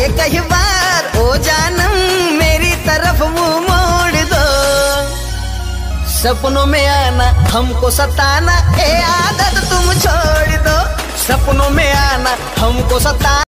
एक ही बार ओ जानम मेरी तरफ़ मुँह मोड़ दो। सपनों में आना, हमको सताना, ए आदत तुम छोड़ दो। सपनों में आना, हमको सताना